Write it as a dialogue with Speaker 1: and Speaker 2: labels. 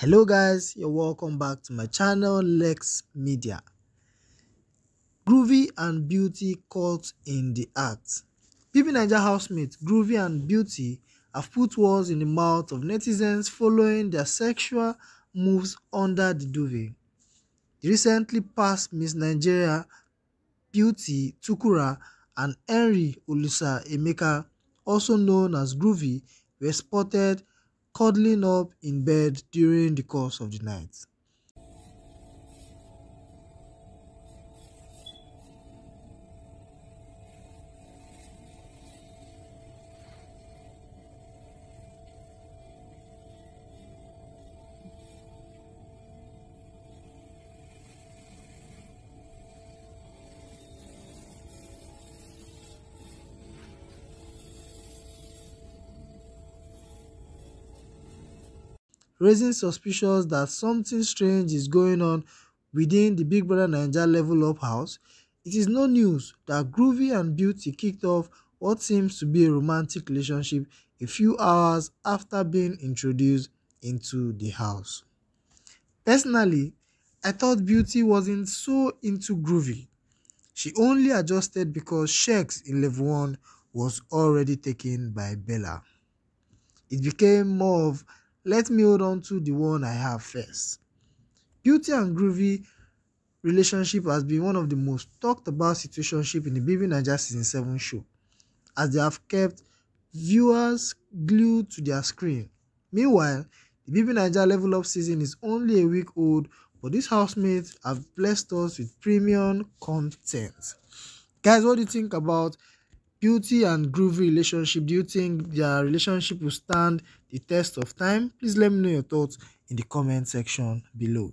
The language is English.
Speaker 1: hello guys you're welcome back to my channel Lexx media. Groovy and beauty caught in the act. BBNaija housemates groovy and beauty have put words in the mouth of netizens following their sexual moves under the duvet. The recently passed miss nigeria beauty tukura and henry Olusola emeka also known as groovy were spotted cuddling up in bed during the course of the night. Raising suspicions that something strange is going on within the Big Brother Naija Level Up house, it is no news that Groovy and Beauty kicked off what seems to be a romantic relationship a few hours after being introduced into the house. Personally, I thought Beauty wasn't so into Groovy. She only adjusted because Sheggz in level 1 was already taken by Bella. It became more of let me hold on to the one I have first. Beauty and Groovy relationship has been one of the most talked about situationship in the BBNaija season 7 show, as they have kept viewers glued to their screen. Meanwhile, the BBNaija Level Up season is only a week old, but these housemates have blessed us with premium content. Guys, what do you think about Beauty and Groovy relationship, do you think their relationship will stand the test of time? Please let me know your thoughts in the comment section below.